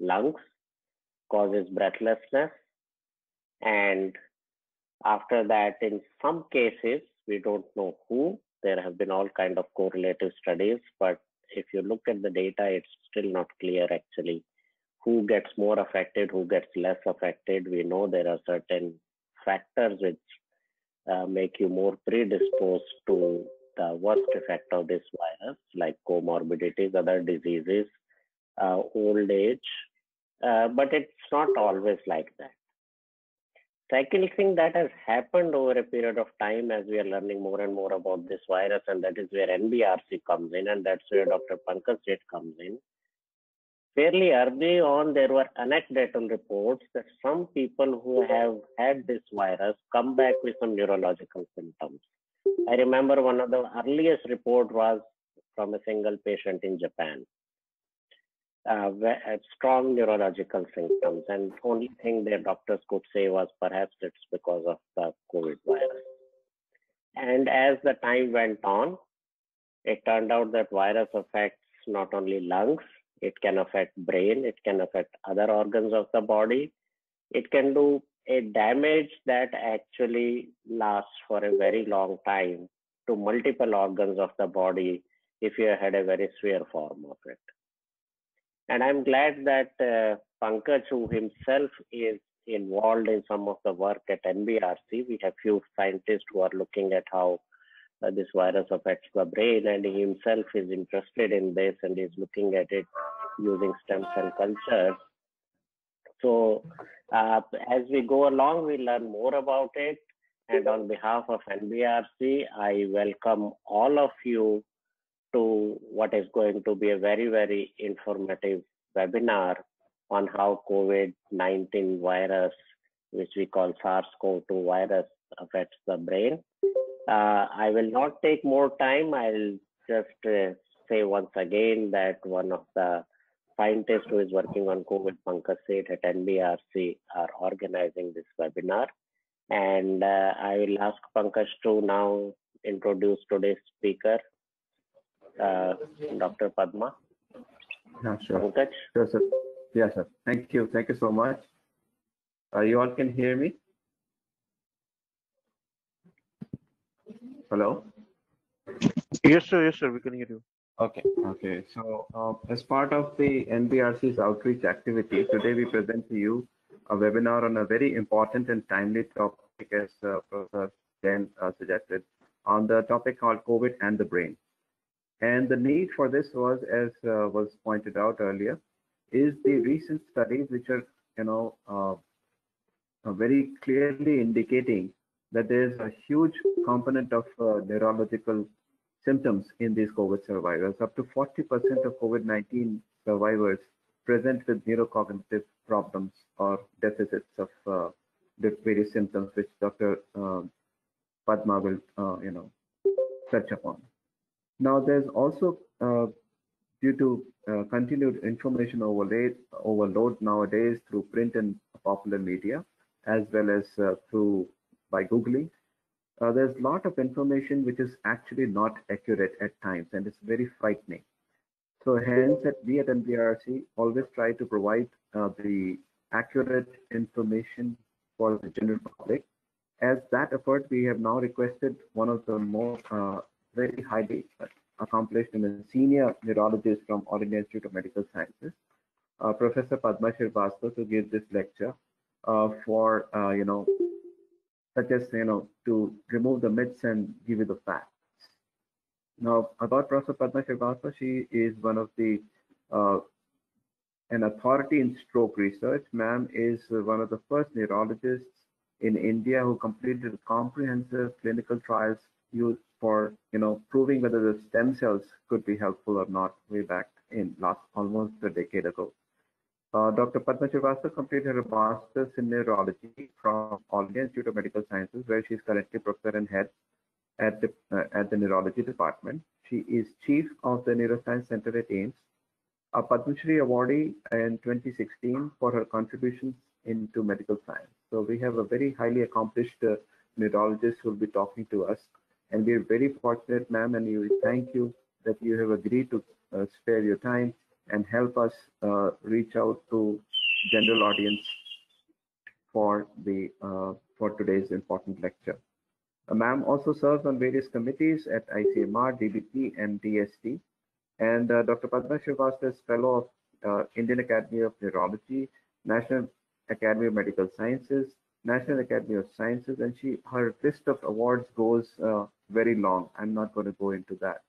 lungs, causes breathlessness, and after that, in some cases, we don't know who. There have been all kind of correlative studies, but if you look at the data, it's still not clear actually who gets more affected, who gets less affected. We know there are certain factors which uh, make you more predisposed to the worst effect of this virus, like comorbidities, other diseases, uh, old age, uh, but it's not always like that. Second thing that has happened over a period of time as we are learning more and more about this virus, and that is where NBRC comes in, and that's where Dr. Pankaj Seth comes in. Fairly early on, there were anecdotal reports that some people who have had this virus come back with some neurological symptoms. I remember one of the earliest report was from a single patient in Japan uh, strong neurological symptoms, and only thing their doctors could say was perhaps it's because of the COVID virus. And as the time went on, it turned out that virus affects not only lungs, it can affect brain, it can affect other organs of the body. It can do a damage that actually lasts for a very long time to multiple organs of the body if you had a very severe form of it. And I'm glad that uh, Pankaj, who himself is involved in some of the work at NBRC, we have few scientists who are looking at how uh, this virus affects the brain, and he himself is interested in this and is looking at it using stem cell cultures. So, uh, as we go along, we learn more about it. And on behalf of NBRC, I welcome all of you to what is going to be a very, very informative webinar on how COVID-19 virus, which we call SARS-CoV-2 virus, affects the brain. Uh, I will not take more time. I'll just uh, say once again that one of the scientists who is working on COVID, Pankaj Seth at NBRC, are organizing this webinar. And uh, I will ask Pankaj to now introduce today's speaker, uh, Dr. Padma. Yeah, sure. Pankaj? Sure, sir. Yeah, sir. Thank you. Thank you so much. Uh, you all can hear me? Hello? Yes, sir. Yes, sir. We can hear you. Okay. Okay. So, uh, as part of the NBRC's outreach activity, today we present to you a webinar on a very important and timely topic, as uh, Professor Jain uh, suggested, on the topic called COVID and the brain. And the need for this was, as uh, was pointed out earlier, is the recent studies which are, you know, uh, very clearly indicating that there's a huge component of uh, neurological symptoms in these COVID survivors. Up to 40% of COVID-19 survivors present with neurocognitive problems or deficits of uh, the various symptoms which Dr. Uh, Padma will, uh, you know, touch upon. Now, there's also, uh, due to uh, continued information overload, overload nowadays through print and popular media, as well as uh, through by Googling, uh, there's a lot of information which is actually not accurate at times, and it's very frightening. So hence, at, we at NBRC always try to provide uh, the accurate information for the general public. As that effort, we have now requested one of the more uh, very highly accomplished and a senior neurologist from All India Institute of Medical Sciences, uh, Professor Padma Srivastava, to give this lecture uh, for, uh, you know, such as, you know, to remove the myths and give you the facts. Now, about Professor Padma Srivastava, she is one of the, uh, an authority in stroke research. Ma'am is one of the first neurologists in India who completed comprehensive clinical trials for you know proving whether the stem cells could be helpful or not way back in last almost a decade ago. Uh, Dr. Padma Srivastava completed her master's in neurology from All India Institute of Medical Sciences, where she is currently professor and head at the uh, at the neurology department. She is chief of the neuroscience center at AIIMS, a Padma Shri awardee in 2016 for her contributions into medical science. So we have a very highly accomplished uh, neurologist who will be talking to us and we're very fortunate, ma'am, and we thank you that you have agreed to uh, spare your time and help us uh, reach out to general audience for the uh, for today's important lecture. Uh, Ma'am also serves on various committees at ICMR, DBT, and DST. And uh, Dr. Padma Srivastava is fellow of uh, Indian Academy of Neurology, National Academy of Medical Sciences, National Academy of Sciences, and she her list of awards goes uh, very long. I'm not going to go into that.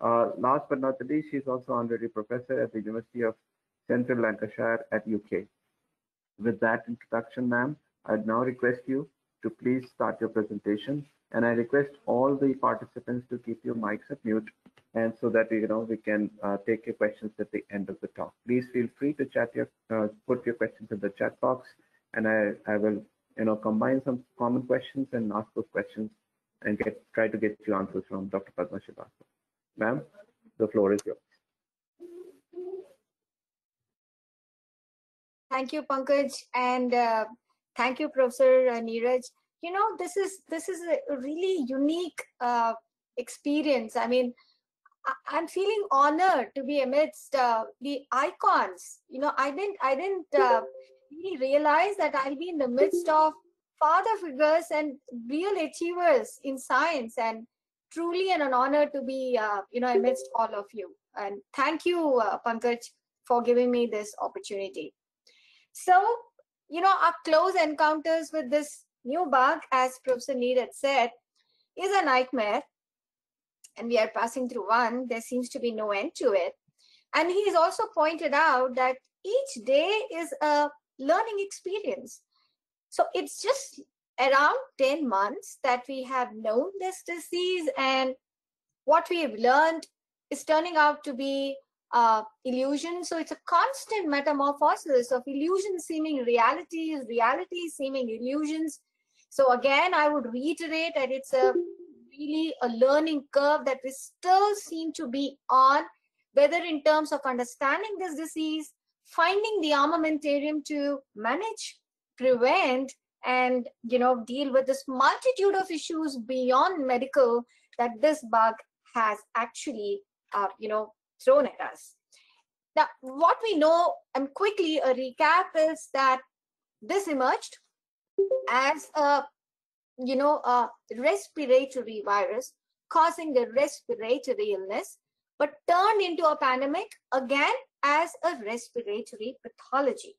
Uh, last but not the least, she's also honorary professor at the University of Central Lancashire at UK. With that introduction, ma'am, I'd now request you to please start your presentation. And I request all the participants to keep your mics at mute and so that you know we can uh, take your questions at the end of the talk. Please feel free to chat your uh, put your questions in the chat box, and I I will you know combine some common questions and ask those questions and get try to get you answers from Dr. Padma Srivastava. Ma'am, the floor is yours. Thank you, Pankaj, and uh, thank you, Professor uh, Neeraj. You know, this is this is a really unique uh, experience. I mean, I'm feeling honored to be amidst uh, the icons. You know, I didn't I didn't uh, really realize that I'll be in the midst of father figures and real achievers in science, and truly an honor to be uh, you know amidst all of you. And thank you, uh, Pankaj, for giving me this opportunity. So, you know, our close encounters with this new bug, as Professor Neeraj had said, is a nightmare. And we are passing through one. There seems to be no end to it. And he's also pointed out that each day is a learning experience. So it's just around 10 months that we have known this disease, and what we have learned is turning out to be uh, illusion. So it's a constant metamorphosis of illusion seeming realities, reality seeming illusions. So again, I would reiterate that it's a really a learning curve that we still seem to be on, whether in terms of understanding this disease, finding the armamentarium to manage, prevent, and you know deal with this multitude of issues beyond medical that this bug has actually uh, you know thrown at us. Now, what we know, and quickly a recap is that this emerged as a, you know, a respiratory virus causing a respiratory illness, but turned into a pandemic again as a respiratory pathology.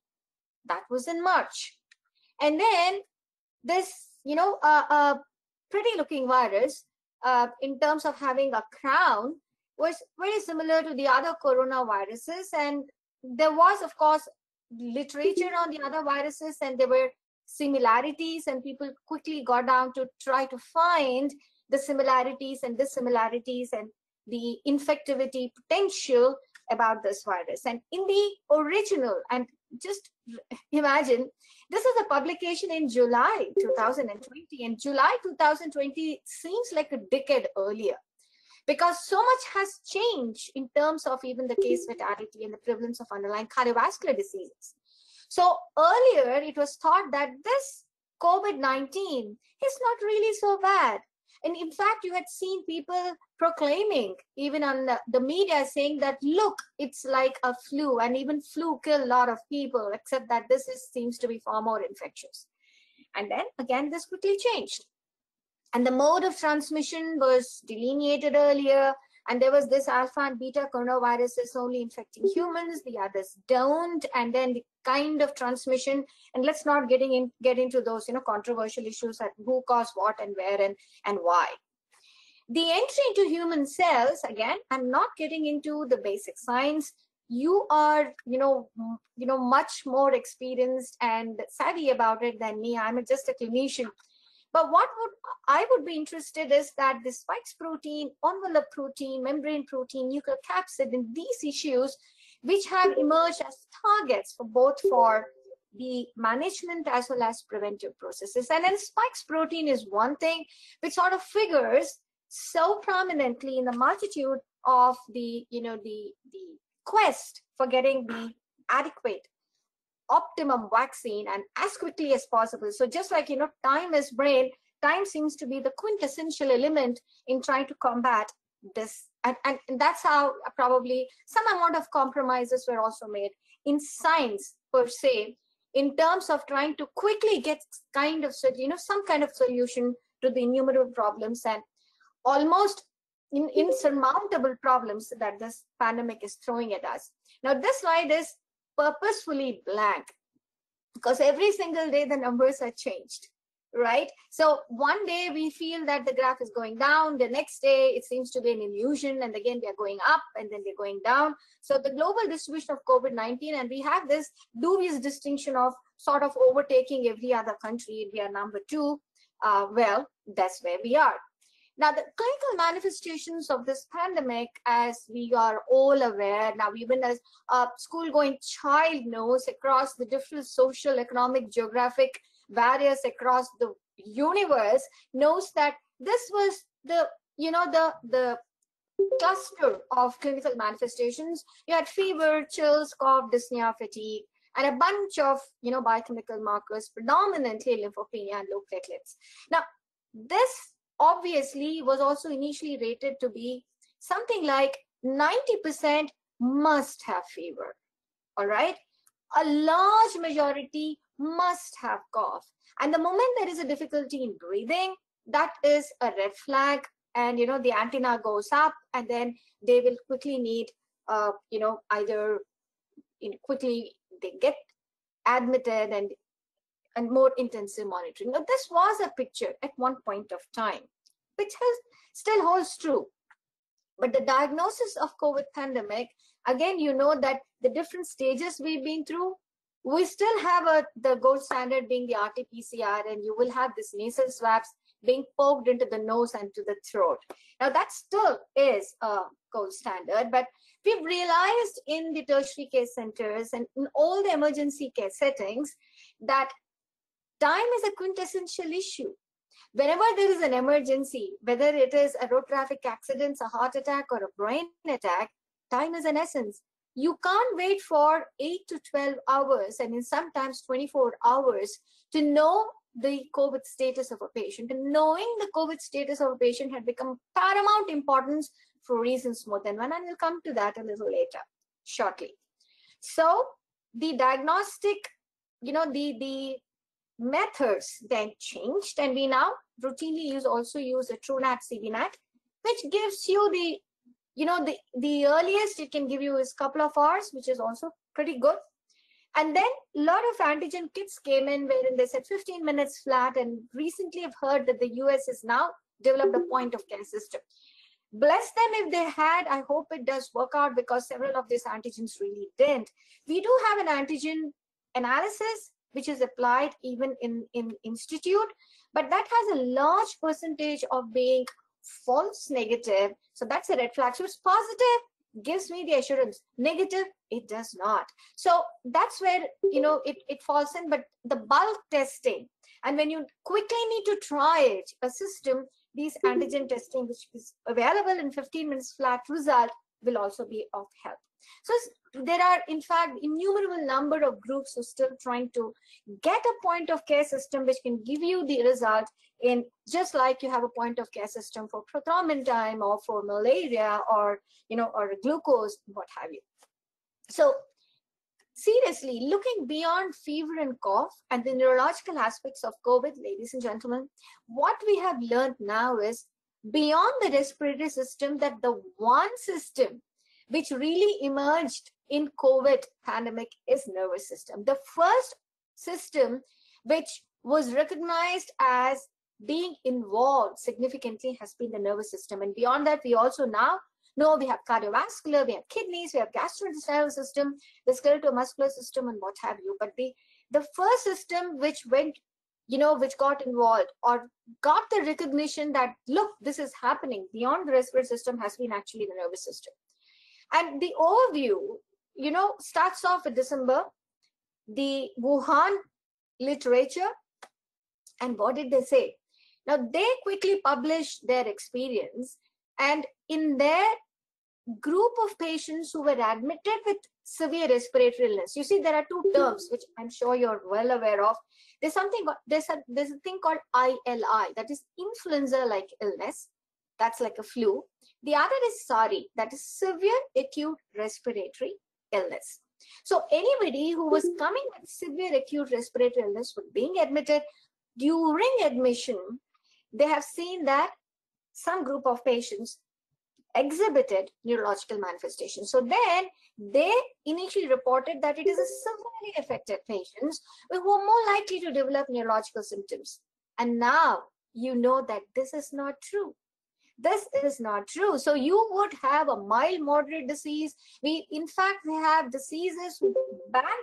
That was in March. And then this, you know, a, a pretty looking virus uh, in terms of having a crown was very similar to the other coronaviruses. And there was, of course, literature on the other viruses, and there were similarities, and people quickly got down to try to find the similarities and dissimilarities and the infectivity potential about this virus. And in the original, and just imagine, this is a publication in July 2020, and July 2020 seems like a decade earlier because so much has changed in terms of even the case fatality and the prevalence of underlying cardiovascular diseases. So earlier it was thought that this COVID-19 is not really so bad. And in fact, you had seen people proclaiming, even on the, media, saying that, look, it's like a flu, and even flu kill a lot of people, except that this is, seems to be far more infectious. And then again, this quickly changed and the mode of transmission was delineated earlier and there was this alpha and beta coronaviruses only infecting humans the others don't. And then the kind of transmission and let's not getting in get into those you know controversial issues at who caused what and where and and why. The entry into human cells again i'm not getting into the basic science. You are you know you know much more experienced and savvy about it than me. I'm just a clinician but what would I would be interested is that the spikes protein, envelope protein, membrane protein, nucleocapsid, and these issues, which have emerged as targets for both for the management as well as preventive processes. And then spikes protein is one thing which sort of figures so prominently in the multitude of the, you know, the, the quest for getting the adequate optimum vaccine and as quickly as possible. So just like, you know, time is brain, time seems to be the quintessential element in trying to combat this and, and, that's how probably some amount of compromises were also made in science per se in terms of trying to quickly get kind of you know some kind of solution to the innumerable problems and almost in, insurmountable problems that this pandemic is throwing at us now this slide is purposefully blank because every single day the numbers are changed right? So one day we feel that the graph is going down, the next day it seems to be an illusion, and again they're going up and then they're going down. So the global distribution of COVID-19, and we have this dubious distinction of sort of overtaking every other country. We are number two. Uh, well, that's where we are. Now, the clinical manifestations of this pandemic, as we are all aware, now even as a school-going child knows across the different social, economic, geographic barriers across the universe knows that this was the you know the the cluster of clinical manifestations. You had fever chills cough dyspnea fatigue and a bunch of you know biochemical markers predominantly lymphopenia and low platelets. Now this obviously was also initially rated to be something like 90% must have fever all right a large majority must have cough. And the moment there is a difficulty in breathing, that is a red flag. And, you know, the antenna goes up and then they will quickly need, uh, you know, either in quickly they get admitted and and more intensive monitoring. Now, this was a picture at one point of time, which has, still holds true. But the diagnosis of COVID pandemic, again, you know that the different stages we've been through, we still have a the gold standard being the RT-PCR, and you will have this nasal swabs being poked into the nose and to the throat. Now that still is a gold standard, but we've realized in the tertiary care centers and in all the emergency care settings that time is a quintessential issue. Whenever there is an emergency, whether it is a road traffic accident, a heart attack, or a brain attack, time is an essence you can't wait for 8 to 12 hours and in sometimes 24 hours to know the COVID status of a patient. And knowing the COVID status of a patient had become paramount importance for reasons more than one, and we'll come to that a little later, shortly. So the diagnostic, you know, the, the methods then changed, and we now routinely use also use a TrueNAT CBNAT, which gives you the you know the the earliest it can give you is a couple of hours which is also pretty good. And then a lot of antigen kits came in wherein they said 15 minutes flat. And recently i've heard that the us has now developed a point of care system. Bless them if they had. I hope it does work out because several of these antigens really didn't. We do have an antigen analysis which is applied even in in institute but that has a large percentage of being false negative. So that's a red flag. So it's positive, gives me the assurance. Negative, it does not. So that's where, you know, it, it falls in. But the bulk testing, and when you quickly need to try it, a system, these mm-hmm. antigen testing, which is available in 15 minutes flat result, will also be of help. So there are, in fact, innumerable number of groups who are still trying to get a point of care system which can give you the result in just like you have a point of care system for prothrombin time or for malaria or, you know, or glucose, what have you. So seriously, looking beyond fever and cough and the neurological aspects of COVID, ladies and gentlemen, what we have learned now is beyond the respiratory system that the one system which really emerged in COVID pandemic is nervous system. The first system which was recognized as being involved significantly has been the nervous system. And beyond that, we also now know we have cardiovascular, we have kidneys, we have gastrointestinal system, the skeletal muscular system, and what have you. But the, the first system which went, you know, which got involved or got the recognition that, look, this is happening beyond the respiratory system has been actually the nervous system. And the overview, you know, starts off with December, the Wuhan literature, and what did they say? Now, they quickly published their experience, and in their group of patients who were admitted with severe respiratory illness, you see, there are two terms which I'm sure you're well aware of. There's something, there's a, there's a thing called ILI, that is influenza like illness, that's like a flu. The other is SARI, that is severe acute respiratory illness. So anybody who was mm-hmm. coming with severe acute respiratory illness was being admitted during admission, they have seen that some group of patients exhibited neurological manifestations. So then they initially reported that it is a mm-hmm. severely affected patients who are more likely to develop neurological symptoms. And now you know that this is not true. This is not true. So you would have a mild, moderate disease. We, in fact, we have diseases who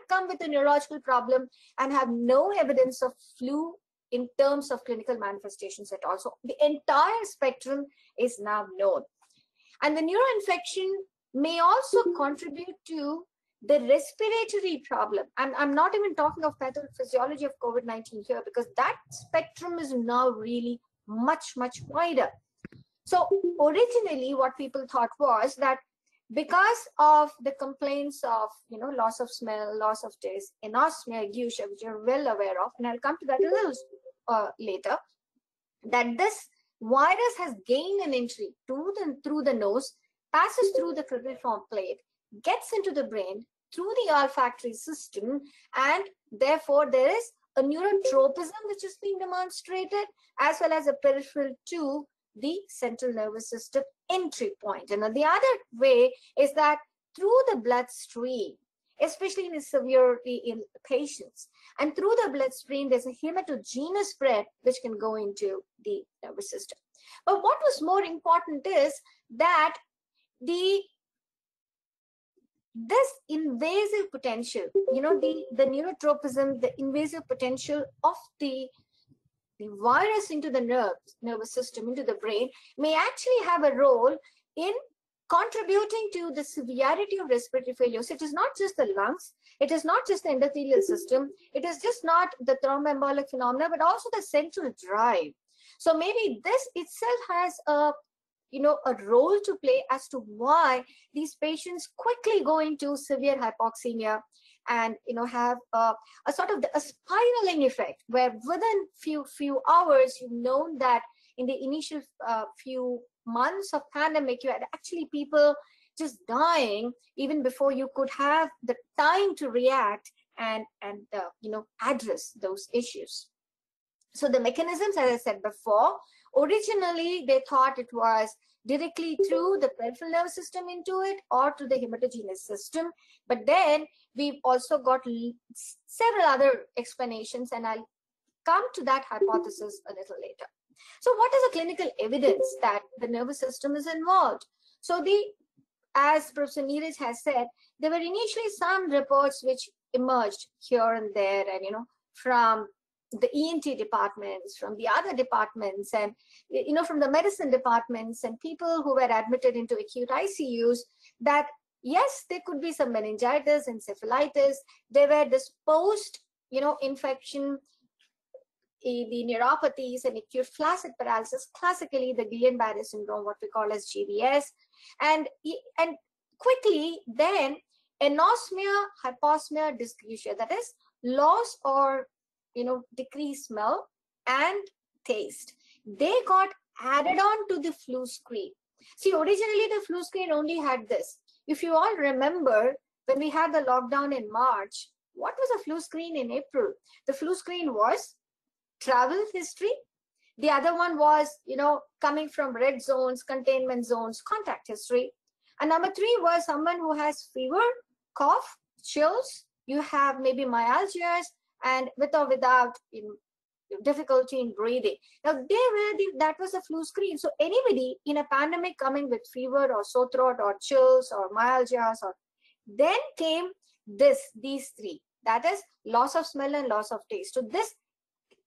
come with a neurological problem and have no evidence of flu in terms of clinical manifestations at all. So the entire spectrum is now known. And the neuroinfection may also contribute to the respiratory problem. I'm, I'm not even talking of pathophysiology of COVID-19 here because that spectrum is now really much, much wider. So originally what people thought was that because of the complaints of, you know, loss of smell, loss of taste, anosmia, ageusia, which you're well aware of, and I'll come to that a little uh, later, that this virus has gained an entry through the, through the nose, passes through the cribriform plate, gets into the brain through the olfactory system, and therefore there is a neurotropism which is being demonstrated, as well as a peripheral to the central nervous system entry point. And the other way is that through the bloodstream, especially in severely ill patients, and through the bloodstream, there's a hematogenous spread which can go into the nervous system. But what was more important is that the this invasive potential, you know, the, the neurotropism, the invasive potential of the the virus into the nerves, nervous system, into the brain, may actually have a role in contributing to the severity of respiratory failure. So it is not just the lungs, it is not just the endothelial system, it is just not the thromboembolic phenomena, but also the central drive. So maybe this itself has a you know a role to play as to why these patients quickly go into severe hypoxemia and you know have a, a sort of a spiraling effect where within few few hours you've known that in the initial uh, few months of pandemic you had actually people just dying even before you could have the time to react and and uh, you know address those issues so the mechanisms as i said before originally they thought it was directly through the peripheral nervous system into it or to the hematogenous system. But then we've also got several other explanations and I'll come to that hypothesis a little later. So what is the clinical evidence that the nervous system is involved? So the, as Professor Neeraj has said, there were initially some reports which emerged here and there and, you know, from the ENT departments, from the other departments, and you know, from the medicine departments and people who were admitted into acute ICUs, that yes, there could be some meningitis, encephalitis. There were this post, you know, infection, eh, the neuropathies and acute flaccid paralysis, classically the Guillain-Barré syndrome, what we call as GBS, and eh, and quickly then anosmia, hyposmia, dysgeusia, that is loss or you know, decreased smell and taste. They got added on to the flu screen. See, originally the flu screen only had this. If you all remember, when we had the lockdown in March, what was a flu screen in April? The flu screen was travel history. The other one was, you know, coming from red zones, containment zones, contact history. And number three was someone who has fever, cough, chills. You have maybe myalgias, and with or without in difficulty in breathing. Now they were the, that was a flu screen. So anybody in a pandemic coming with fever or sore throat or chills or myalgias or then came this these three that is loss of smell and loss of taste. So this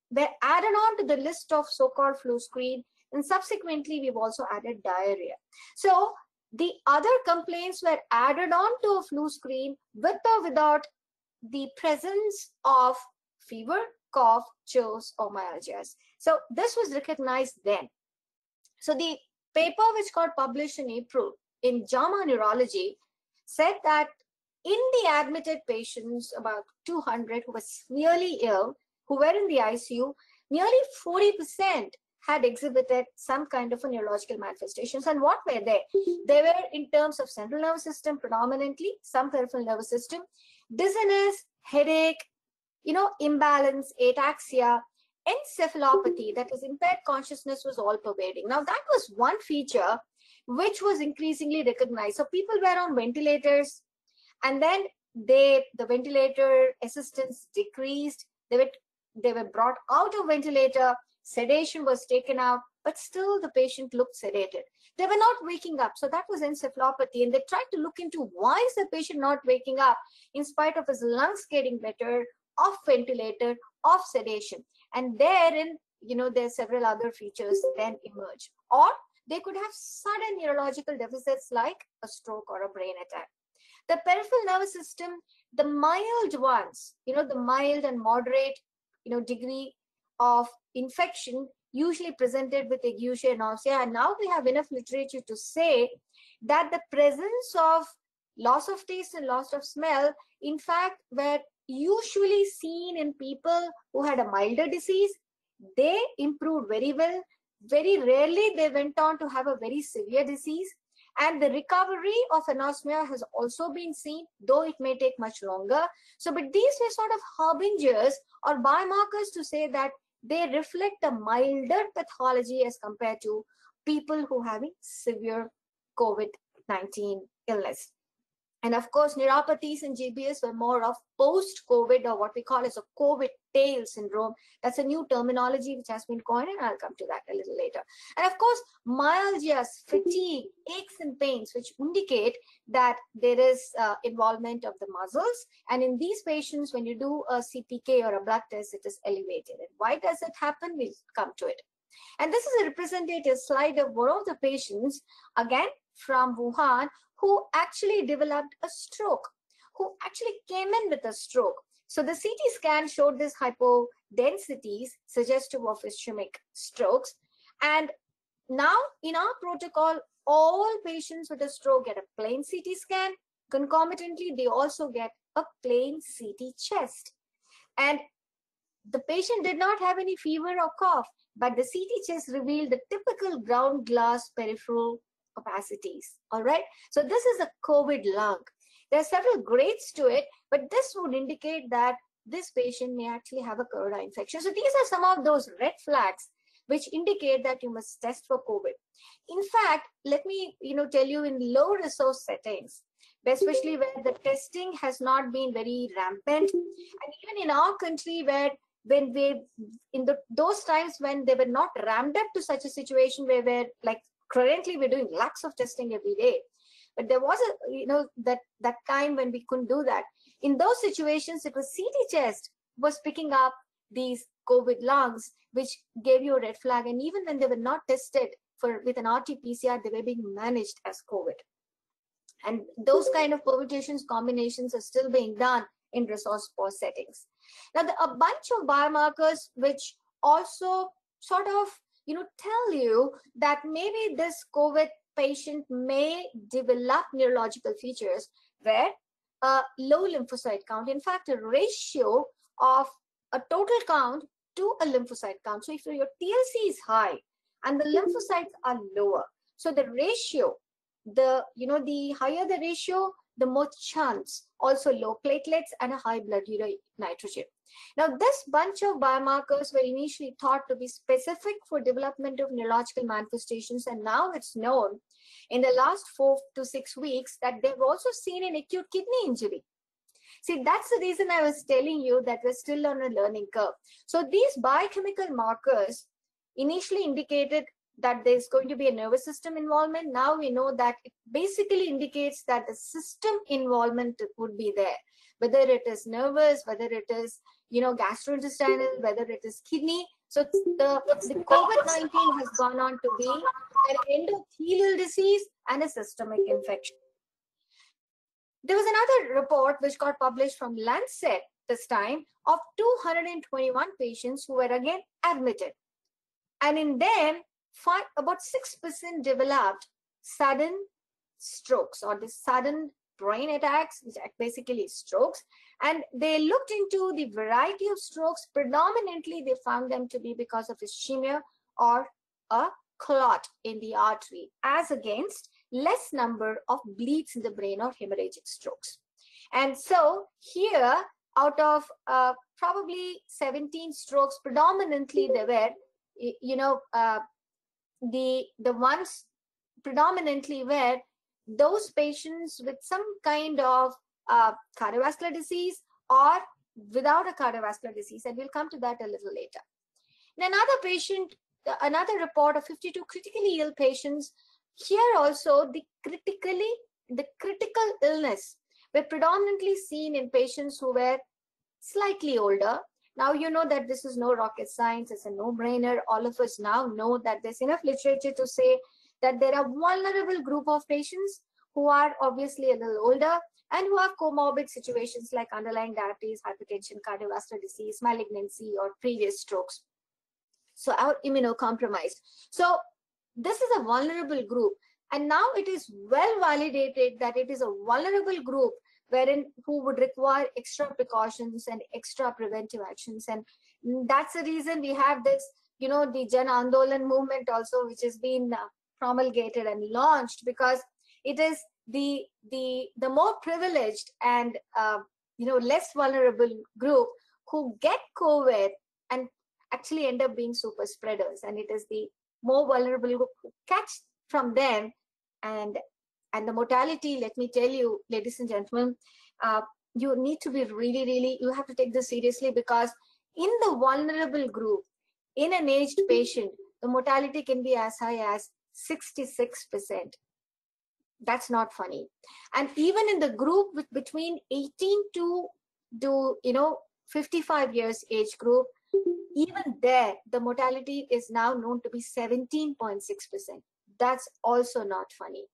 they added on to the list of so-called flu screen and subsequently we've also added diarrhea. So the other complaints were added on to a flu screen with or without the presence of fever, cough, chills, or myalgias. So this was recognized then. So the paper which got published in April in JAMA Neurology said that in the admitted patients, about 200 who were severely ill, who were in the ICU, nearly 40% had exhibited some kind of a neurological manifestations. And what were they? They were in terms of central nervous system predominantly, some peripheral nervous system, dizziness, headache, you know, imbalance, ataxia, encephalopathy, that is impaired consciousness was all pervading. Now that was one feature which was increasingly recognized. So people were on ventilators and then they the ventilator assistance decreased. They were they were brought out of ventilator, sedation was taken out, but still the patient looked sedated. They were not waking up. So that was encephalopathy. And they tried to look into why is the patient not waking up in spite of his lungs getting better, off ventilator, off sedation. And therein, you know, there are several other features then emerge. Or they could have sudden neurological deficits like a stroke or a brain attack. The peripheral nervous system, the mild ones, you know, the mild and moderate, you know, degree of infection usually presented with ageusia and nausea. And now we have enough literature to say that the presence of loss of taste and loss of smell, in fact, were usually seen in people who had a milder disease. They improved very well. Very rarely they went on to have a very severe disease. And the recovery of anosmia has also been seen, though it may take much longer. So, but these were sort of harbingers or biomarkers to say that they reflect a milder pathology as compared to people who having severe COVID-19 illness. And of course, neuropathies and GBS were more of post-COVID or what we call as a COVID tail syndrome. That's a new terminology which has been coined, and I'll come to that a little later. And of course, myalgias, fatigue, aches and pains, which indicate that there is uh, involvement of the muscles. And in these patients, when you do a CPK or a blood test, it is elevated. And why does it happen? We'll come to it. And this is a representative slide of one of the patients, again from Wuhan, who actually developed a stroke, who actually came in with a stroke. So the CT scan showed this hypodensities suggestive of ischemic strokes. And now in our protocol, all patients with a stroke get a plain CT scan. Concomitantly, they also get a plain CT chest. And the patient did not have any fever or cough, but the CT chest revealed the typical ground glass peripheral opacities. All right. So this is a COVID lung. There are several grades to it, but this would indicate that this patient may actually have a corona infection. So these are some of those red flags which indicate that you must test for COVID. In fact, let me you know tell you in low resource settings, especially where the testing has not been very rampant, and even in our country where when we in the those times when they were not ramped up to such a situation where we're like currently we're doing lakhs of testing every day. But there was a you know that that time when we couldn't do that. In those situations it was ct chest was picking up these covid lungs which gave you a red flag. And even when they were not tested for with an rt pcr they were being managed as covid. And those kind of permutations combinations are still being done in resource poor settings now the, a bunch of biomarkers which also sort of you know, tell you that maybe this COVID patient may develop neurological features where a low lymphocyte count, in fact, a ratio of a total count to a lymphocyte count. So if your TLC is high and the mm-hmm. lymphocytes are lower, so the ratio, the, you know, the higher the ratio, the more chance, also low platelets and a high blood nitrogen. Now, this bunch of biomarkers were initially thought to be specific for development of neurological manifestations, and now it's known in the last four to six weeks that they've also seen an acute kidney injury. See, that's the reason I was telling you that we're still on a learning curve. So these biochemical markers initially indicated that there's going to be a nervous system involvement. Now we know that it basically indicates that the system involvement would be there, whether it is nervous, whether it is you know, gastrointestinal, whether it is kidney. So the, the COVID-19 has gone on to be an endothelial disease and a systemic infection. There was another report which got published from Lancet this time of 221 patients who were again admitted. And in them, five, about 6% developed sudden strokes or the sudden brain attacks, which are basically strokes. And they looked into the variety of strokes. Predominantly, they found them to be because of ischemia or a clot in the artery as against less number of bleeds in the brain or hemorrhagic strokes. And so here, out of uh, probably 17 strokes, predominantly there were, you know, uh, the the ones predominantly were those patients with some kind of uh, cardiovascular disease or without a cardiovascular disease, and we'll come to that a little later. In another patient, another report of 52 critically ill patients, here also the critically, the critical illness were predominantly seen in patients who were slightly older. Now you know that this is no rocket science, it's a no-brainer. All of us now know that there's enough literature to say that there are vulnerable group of patients who are obviously a little older and who have comorbid situations like underlying diabetes, hypertension, cardiovascular disease, malignancy, or previous strokes. So our immunocompromised. So this is a vulnerable group. And now it is well validated that it is a vulnerable group wherein who would require extra precautions and extra preventive actions. And that's the reason we have this, you know, the Jan Andolan movement also, which has been uh, promulgated and launched because it is the the the more privileged and uh, you know less vulnerable group who get COVID and actually end up being super spreaders, and it is the more vulnerable who catch from them and and the mortality. Let me tell you, ladies and gentlemen, uh, you need to be really really you have to take this seriously because in the vulnerable group, in an aged patient, the mortality can be as high as 66 percent. That's not funny. And even in the group with between 18 to to you know 55 years age group even there the mortality is now known to be 17.6 percent. That's also not funny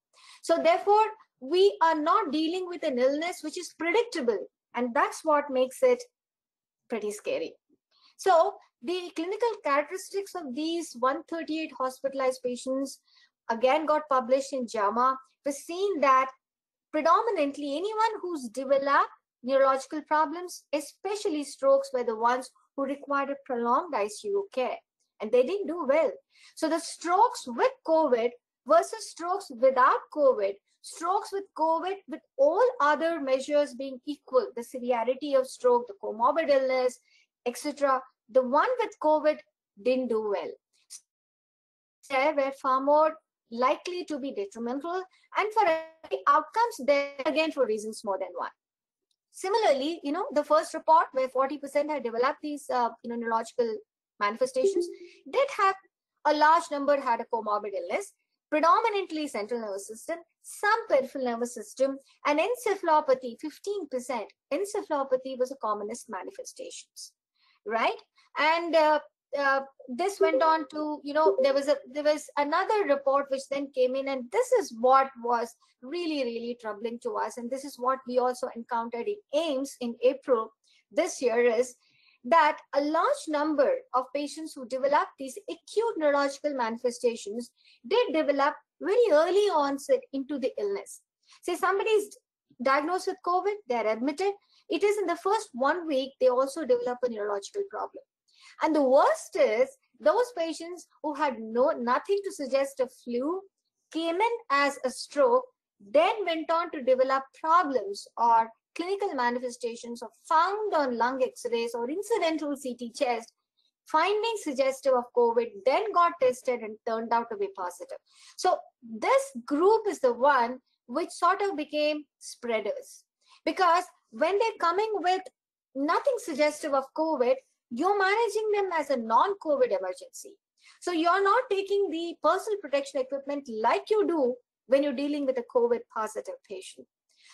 so therefore we are not dealing with an illness which is predictable and that's what makes it pretty scary so the clinical characteristics of these 138 hospitalized patients again got published in JAMA was seen that predominantly anyone who's developed neurological problems, especially strokes, were the ones who required a prolonged ICU care. And they didn't do well. So the strokes with COVID versus strokes without COVID, strokes with COVID with all other measures being equal, the severity of stroke, the comorbid illness, etc. The one with COVID didn't do well. There were far more likely to be detrimental and for outcomes there again for reasons more than one. Similarly, you know, the first report where 40% had developed these uh, you know, neurological manifestations did have a large number had a comorbid illness, predominantly central nervous system, some peripheral nervous system, and encephalopathy, 15%. Encephalopathy was the commonest manifestations, right? And uh, uh, this went on to you know there was a there was another report which then came in and this is what was really really troubling to us and this is what we also encountered in AIIMS in april this year is that a large number of patients who developed these acute neurological manifestations did develop very early onset into the illness. Say somebody is diagnosed with covid they're admitted. It is in the first one week they also develop a neurological problem. And the worst is those patients who had no nothing to suggest a flu came in as a stroke, then went on to develop problems or clinical manifestations of found on lung x-rays or incidental CT chest, findings suggestive of COVID, then got tested and turned out to be positive. So this group is the one which sort of became spreaders because when they're coming with nothing suggestive of COVID, you're managing them as a non-COVID emergency. So you're not taking the personal protection equipment like you do when you're dealing with a COVID positive patient.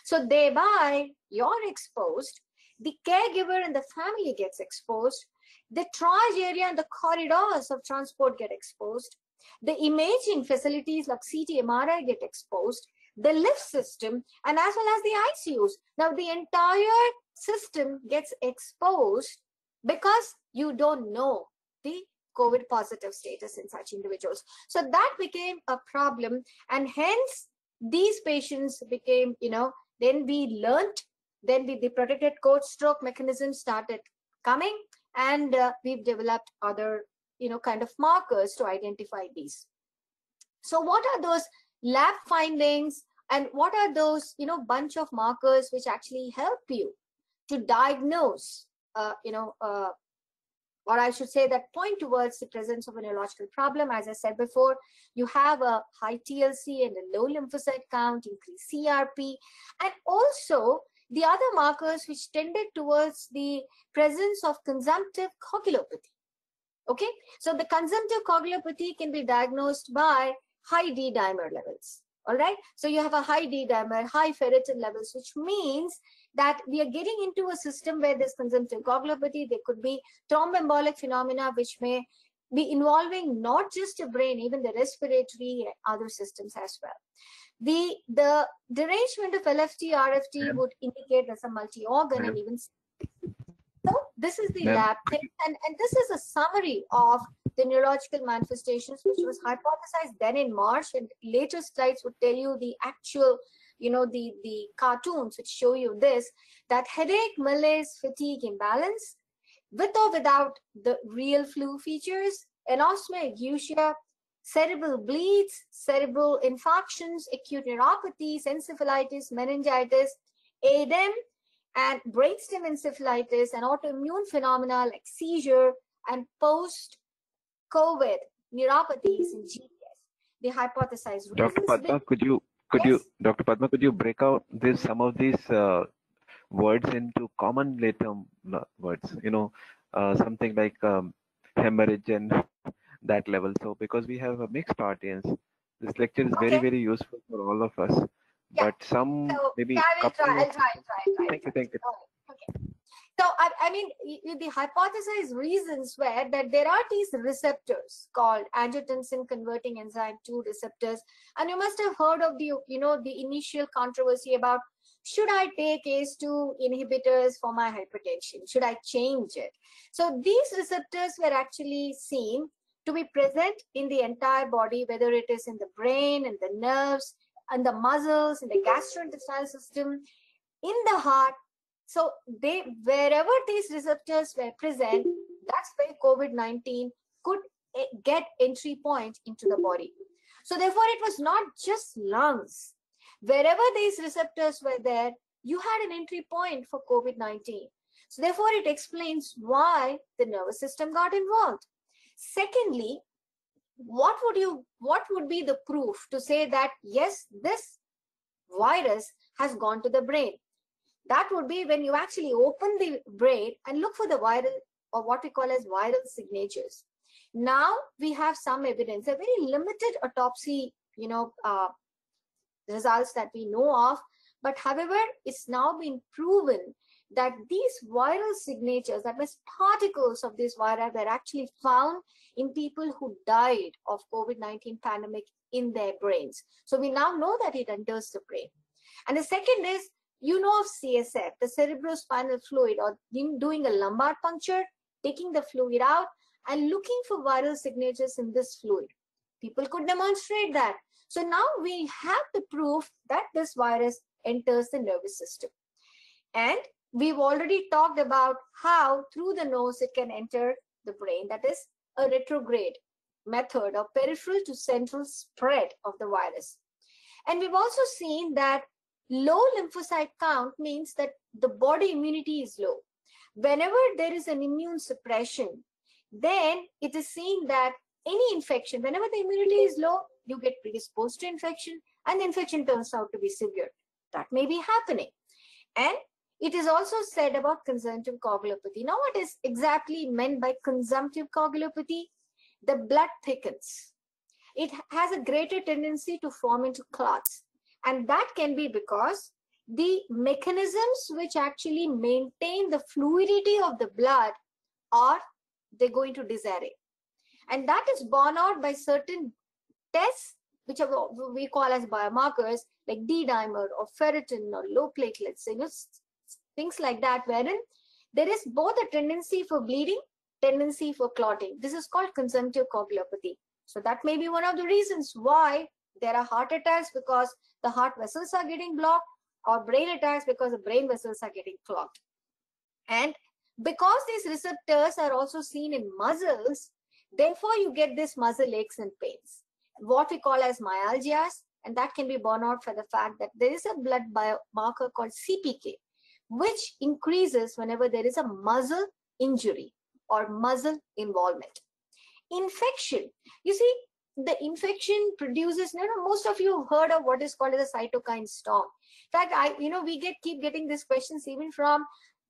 So thereby you're exposed, the caregiver and the family gets exposed, the triage area and the corridors of transport get exposed, the imaging facilities like CT, MRI get exposed, the lift system, and as well as the ICUs. Now the entire system gets exposed because you don't know the COVID positive status in such individuals. So that became a problem and hence these patients became, you know, then we learned, then we, the protected code stroke mechanism started coming and uh, we've developed other you know, kind of markers to identify these. So what are those lab findings and what are those, you know, bunch of markers which actually help you to diagnose, uh, you know, uh, or I should say that point towards the presence of a neurological problem. As I said before, you have a high TLC and a low lymphocyte count, increased CRP, and also the other markers which tended towards the presence of consumptive coagulopathy. Okay, so the consumptive coagulopathy can be diagnosed by high D dimer levels. All right, so you have a high D dimer, high ferritin levels, which means that we are getting into a system where there's consumptive coagulopathy. There could be thromboembolic phenomena, which may be involving not just the brain, even the respiratory and other systems as well. The, the derangement of LFT, RFT yeah. would indicate there's a multi-organ yeah. and even so this is the yeah. lab thing and, and this is a summary of the neurological manifestations which was hypothesized then in March and later slides would tell you the actual you know, the, the cartoons which show you this, that headache, malaise, fatigue, imbalance, with or without the real flu features, anosmia, ageusia, cerebral bleeds, cerebral infarctions, acute neuropathies, encephalitis, meningitis, ADEM, and brainstem encephalitis, and autoimmune phenomena like seizure and post-COVID neuropathies in GBS. They hypothesized. Dr. Padma, could you could yes. you, Dr. Padma, could you break out this some of these uh, words into common latent uh, words? You know, uh, something like um, hemorrhage and that level. So because we have a mixed audience, this lecture is okay. very very useful for all of us. Yeah. But some so, maybe. Yeah, I will try. I'll try. Try. Try. Thank you. Thank you. Okay. So, I, I, mean, the hypothesized reasons were that there are these receptors called angiotensin converting enzyme 2 receptors. And you must have heard of the, you know, the initial controversy about should I take ACE2 inhibitors for my hypertension? Should I change it? So these receptors were actually seen to be present in the entire body, whether it is in the brain and the nerves and the muscles, in the gastrointestinal system, in the heart, so they wherever these receptors were present, that's where COVID-19 could eh, get entry point into the body. So therefore, it was not just lungs. Wherever these receptors were there, you had an entry point for COVID-19. So therefore, it explains why the nervous system got involved. Secondly, what would you what would be the proof to say that yes, this virus has gone to the brain? That would be when you actually open the brain and look for the viral or what we call as viral signatures. Now we have some evidence, a very limited autopsy, you know, uh, results that we know of. But however, it's now been proven that these viral signatures, that means particles of this virus, were actually found in people who died of COVID-19 pandemic in their brains. So we now know that it enters the brain. And the second is you know of CSF, the cerebrospinal fluid, or doing a lumbar puncture, taking the fluid out and looking for viral signatures in this fluid. People could demonstrate that. So now we have the proof that this virus enters the nervous system. And we've already talked about how through the nose it can enter the brain. That is a retrograde method of peripheral to central spread of the virus. And we've also seen that Low lymphocyte count means that the body immunity is low. Whenever there is an immune suppression, then it is seen that any infection, whenever the immunity is low, you get predisposed to infection and the infection turns out to be severe. That may be happening. And it is also said about consumptive coagulopathy. Now, what is exactly meant by consumptive coagulopathy? The blood thickens. It has a greater tendency to form into clots. And that can be because the mechanisms which actually maintain the fluidity of the blood are they go into disarray. And that is borne out by certain tests, which are, we call as biomarkers, like D-dimer or ferritin or low platelets, you know, things like that, wherein there is both a tendency for bleeding, tendency for clotting. This is called consumptive coagulopathy. So that may be one of the reasons why there are heart attacks because the heart vessels are getting blocked or brain attacks because the brain vessels are getting clogged. And because these receptors are also seen in muscles, Therefore, you get this muscle aches and pains, what we call as myalgias, and that can be borne out for the fact that there is a blood biomarker called CPK, which increases whenever there is a muscle injury or muscle involvement. Infection, you see, the infection produces, you know, most of you have heard of what is called as a cytokine storm. In fact, I, you know, we get keep getting these questions even from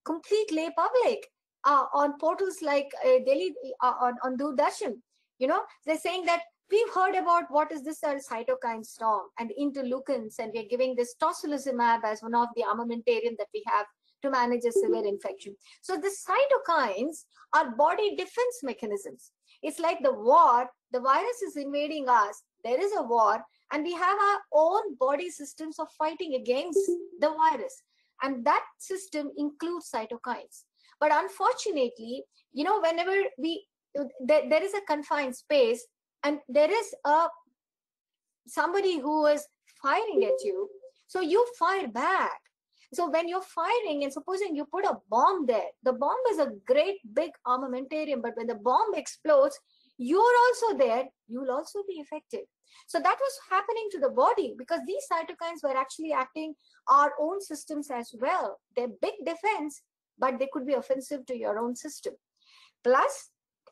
complete lay public uh, on portals like uh, Delhi uh, on, on Doordarshan. You know, they're saying that we've heard about what is this cytokine storm and interleukins, and we're giving this tocilizumab as one of the armamentarium that we have to manage a severe infection. So the cytokines are body defense mechanisms. It's like the war, the virus is invading us, there is a war, and we have our own body systems of fighting against the virus. And that system includes cytokines. But unfortunately, you know, whenever we, there, there is a confined space and there is a somebody who is firing at you, so you fire back. So when you're firing and supposing you put a bomb there, the bomb is a great big armamentarium, but when the bomb explodes, you're also there, you'll also be affected. So that was happening to the body because these cytokines were actually acting our own systems as well. They're big defense, but they could be offensive to your own system. Plus,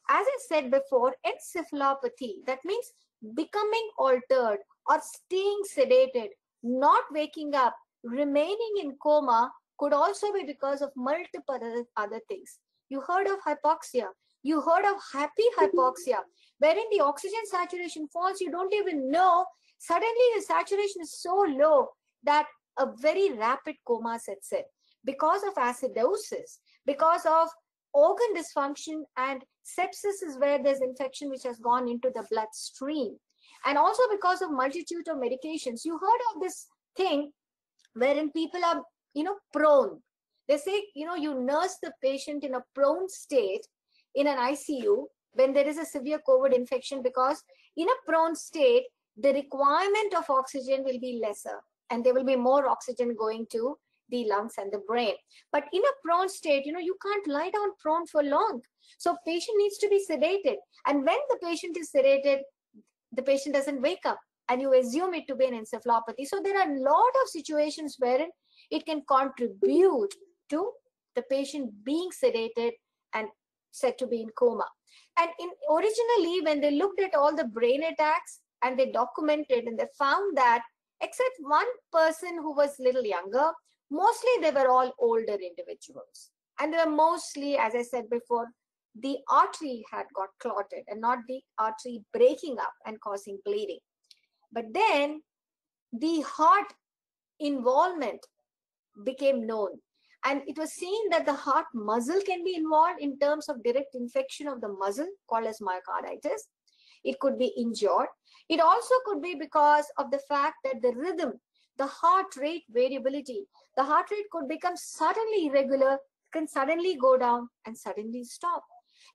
as I said before, encephalopathy, that means becoming altered or staying sedated, not waking up, remaining in coma could also be because of multiple other, things. You heard of hypoxia. You heard of happy hypoxia, wherein the oxygen saturation falls, you don't even know. Suddenly the saturation is so low that a very rapid coma sets in because of acidosis, because of organ dysfunction and sepsis is where there's infection which has gone into the bloodstream. And also because of multitude of medications. You heard of this thing wherein people are, you know, prone. They say, you know, you nurse the patient in a prone state in an ICU when there is a severe COVID infection because in a prone state, the requirement of oxygen will be lesser and there will be more oxygen going to the lungs and the brain. But in a prone state, you know, you can't lie down prone for long. So patient needs to be sedated. And when the patient is sedated, the patient doesn't wake up and you assume it to be an encephalopathy. So there are a lot of situations wherein it can contribute to the patient being sedated and said to be in coma. And in originally, when they looked at all the brain attacks and they documented and they found that except one person who was little younger, mostly they were all older individuals. And they were mostly, as I said before, the artery had got clotted and not the artery breaking up and causing bleeding. But then the heart involvement became known. And it was seen that the heart muscle can be involved in terms of direct infection of the muscle called as myocarditis. It could be injured. It also could be because of the fact that the rhythm, the heart rate variability, the heart rate could become suddenly irregular, can suddenly go down and suddenly stop.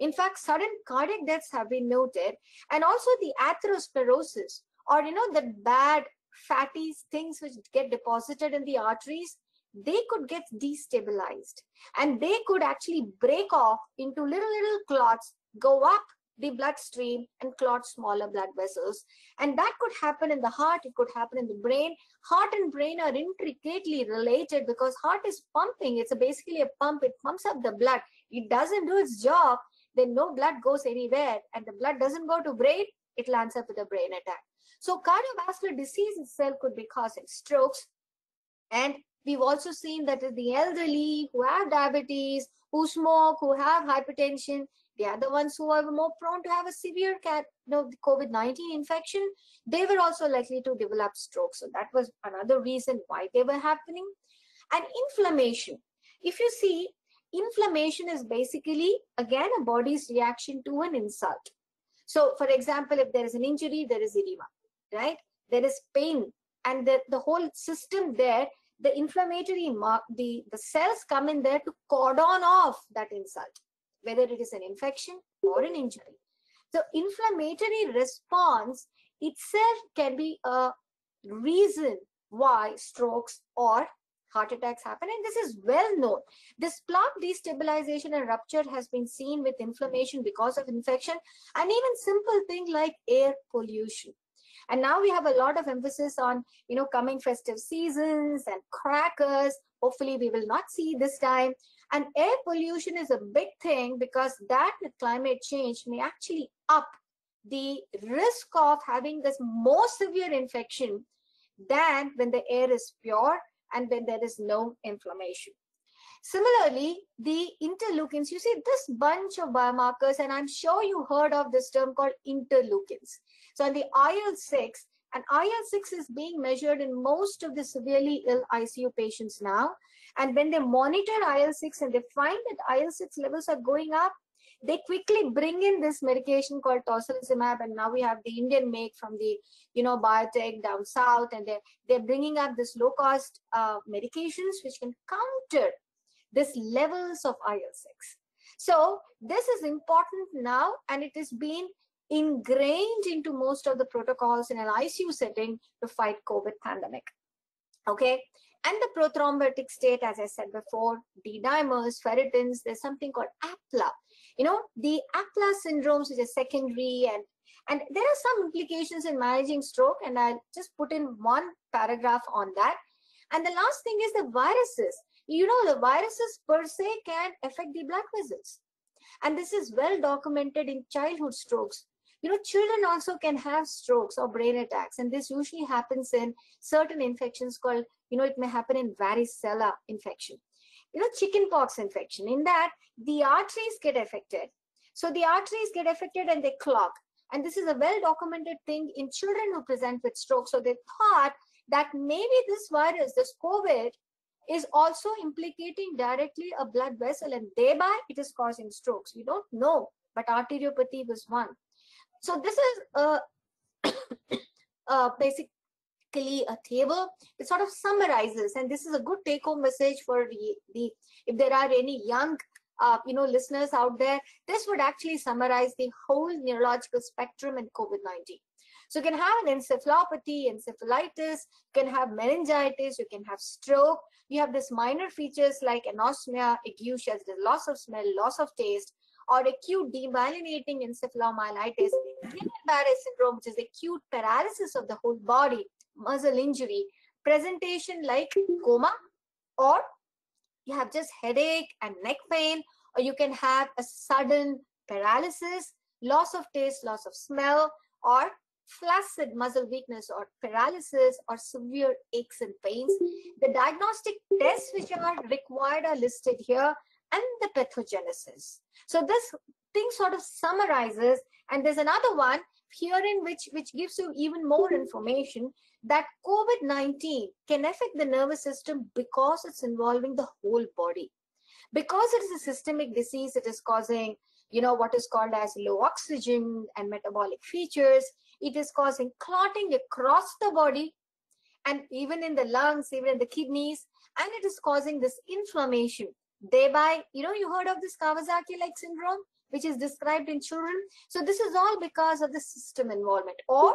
In fact, sudden cardiac deaths have been noted, and also the atherosclerosis, or you know, the bad fatty things which get deposited in the arteries, they could get destabilized and they could actually break off into little little clots, go up the bloodstream and clot smaller blood vessels. And that could happen in the heart, it could happen in the brain. Heart and brain are intricately related because heart is pumping. It's a basically a pump. It pumps up the blood. It doesn't do its job, then no blood goes anywhere. And the blood doesn't go to brain, it lands up with a brain attack. So cardiovascular disease itself could be causing strokes. And we've also seen that the elderly who have diabetes, who smoke, who have hypertension, they are the ones who are more prone to have a severe cat, you know, COVID-19 infection. They were also likely to develop stroke. So that was another reason why they were happening. And inflammation. If you see, inflammation is basically, again, a body's reaction to an insult. So for example, if there is an injury, there is edema, right? There is pain and the, the whole system there, the inflammatory, mark, the, the cells come in there to cordon off that insult whether it is an infection or an injury. So inflammatory response itself can be a reason why strokes or heart attacks happen and this is well known this plaque destabilization and rupture has been seen with inflammation because of infection and even simple thing like air pollution and now we have a lot of emphasis on you know coming festive seasons and crackers hopefully we will not see this time and air pollution is a big thing because that climate change may actually up the risk of having this more severe infection than when the air is pure and when there is no inflammation. Similarly, the interleukins, you see this bunch of biomarkers, and I'm sure you heard of this term called interleukins. So on the IL-6, and IL-6 is being measured in most of the severely ill ICU patients now. And when they monitor IL-6 and they find that IL-6 levels are going up, they quickly bring in this medication called tocilizumab and now we have the indian make from the you know biotech down south and they're they're bringing up this low cost uh, medications which can counter this levels of il-6 so this is important now and it is being ingrained into most of the protocols in an icu setting to fight covid pandemic okay and the prothrombotic state, as I said before, D-dimers, ferritins, there's something called APLA. You know, the APLA syndromes, which is secondary, and and there are some implications in managing stroke, and I'll just put in one paragraph on that. And the last thing is the viruses. You know, the viruses per se can affect the blood vessels. And this is well documented in childhood strokes you know children also can have strokes or brain attacks and this usually happens in certain infections called you know it may happen in varicella infection. You know chickenpox infection in that the arteries get affected. So the arteries get affected and they clog. And this is a well documented thing in children who present with stroke. So they thought that maybe this virus this covid is also implicating directly a blood vessel and thereby it is causing strokes. We don't know but arteriopathy was one so this is a, a basically a table. It sort of summarizes, and this is a good take-home message for the, the if there are any young uh, you know listeners out there. This would actually summarize the whole neurological spectrum in COVID-19. So you can have an encephalopathy, encephalitis, you can have meningitis, you can have stroke. You have this minor features like anosmia, the loss of smell, loss of taste, or acute demyelinating encephalomyelitis, Guillain-Barré syndrome, which is acute paralysis of the whole body, muscle injury, presentation like coma, or you have just headache and neck pain, or you can have a sudden paralysis, loss of taste, loss of smell, or flaccid muscle weakness or paralysis or severe aches and pains. The diagnostic tests which are required are listed here and the pathogenesis. So this thing sort of summarizes, and there's another one here in which, which gives you even more information that COVID-19 can affect the nervous system because it's involving the whole body. Because it is a systemic disease, it is causing, you know, what is called as low oxygen and metabolic features. It is causing clotting across the body and even in the lungs, even in the kidneys, and it is causing this inflammation thereby, you know, you heard of this Kawasaki-like syndrome, which is described in children. So this is all because of the system involvement or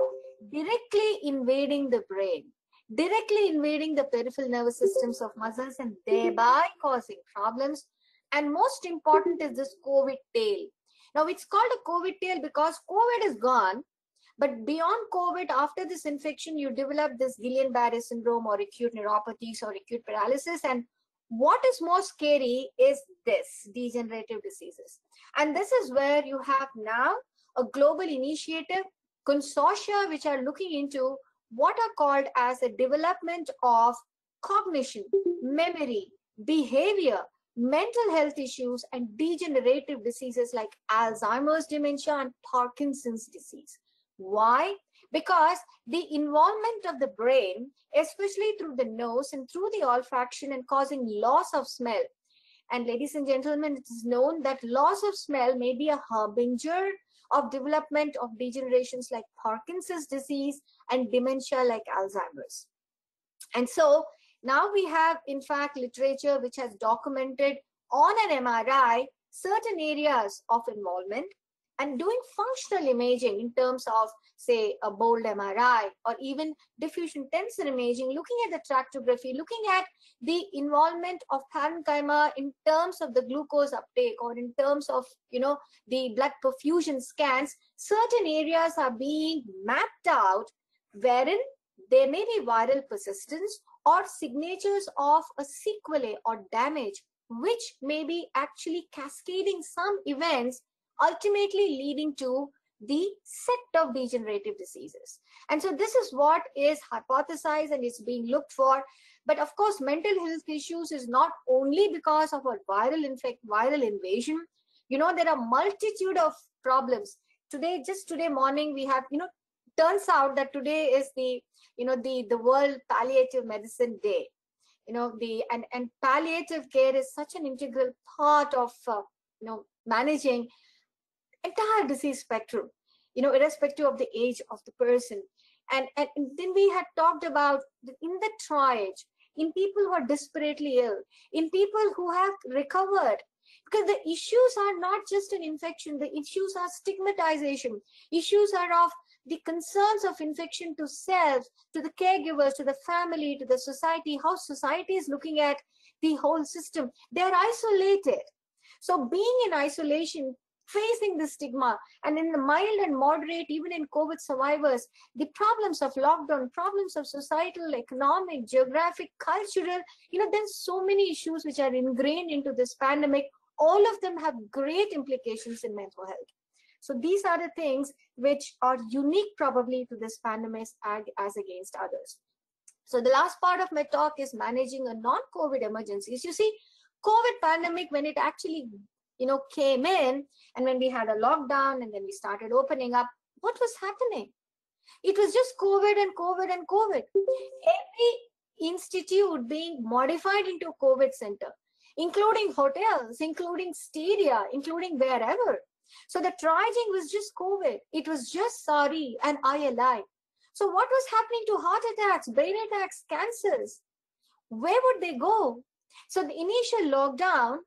directly invading the brain, directly invading the peripheral nervous systems of muscles and thereby causing problems. And most important is this COVID tail. Now it's called a COVID tail because COVID is gone, but beyond COVID, after this infection, you develop this Guillain-Barré syndrome or acute neuropathies or acute paralysis. And what is more scary is this degenerative diseases. And this is where you have now a global initiative consortia which are looking into what are called as a development of cognition memory behavior mental health issues and degenerative diseases like alzheimer's dementia and parkinson's disease. Why because the involvement of the brain, especially through the nose and through the olfaction and causing loss of smell. And ladies and gentlemen, it is known that loss of smell may be a harbinger of development of degenerations like Parkinson's disease and dementia like Alzheimer's. And so now we have, in fact, literature which has documented on an MRI certain areas of involvement and doing functional imaging in terms of say a bold mri or even diffusion tensor imaging looking at the tractography looking at the involvement of parenchyma in terms of the glucose uptake or in terms of you know the blood perfusion scans certain areas are being mapped out wherein there may be viral persistence or signatures of a sequelae or damage which may be actually cascading some events ultimately leading to the set of degenerative diseases. And so this is what is hypothesized and is being looked for. But of course, mental health issues is not only because of a viral infect, viral invasion. You know, there are multitude of problems. Today, just today morning, we have, you know, turns out that today is the, you know, the, the World Palliative Medicine Day. You know, the and, and palliative care is such an integral part of, uh, you know, managing entire disease spectrum, you know, irrespective of the age of the person. And, and then we had talked about in the triage, in people who are desperately ill, in people who have recovered, because the issues are not just an infection, the issues are stigmatization, issues are of the concerns of infection to self, to the caregivers, to the family, to the society, how society is looking at the whole system. They're isolated. So being in isolation facing the stigma. And in the mild and moderate even in covid survivors the problems of lockdown problems of societal economic geographic cultural you know there's so many issues which are ingrained into this pandemic. All of them have great implications in mental health. So these are the things which are unique probably to this pandemic as against others. So the last part of my talk is managing a non-covid emergencies. You see covid pandemic when it actually you know, came in and when we had a lockdown and then we started opening up, what was happening? It was just COVID and COVID and COVID. Every institute being modified into COVID center, including hotels, including stadia, including wherever. So the triaging was just COVID. It was just SARI and ILI. So what was happening to heart attacks, brain attacks, cancers? Where would they go? So the initial lockdown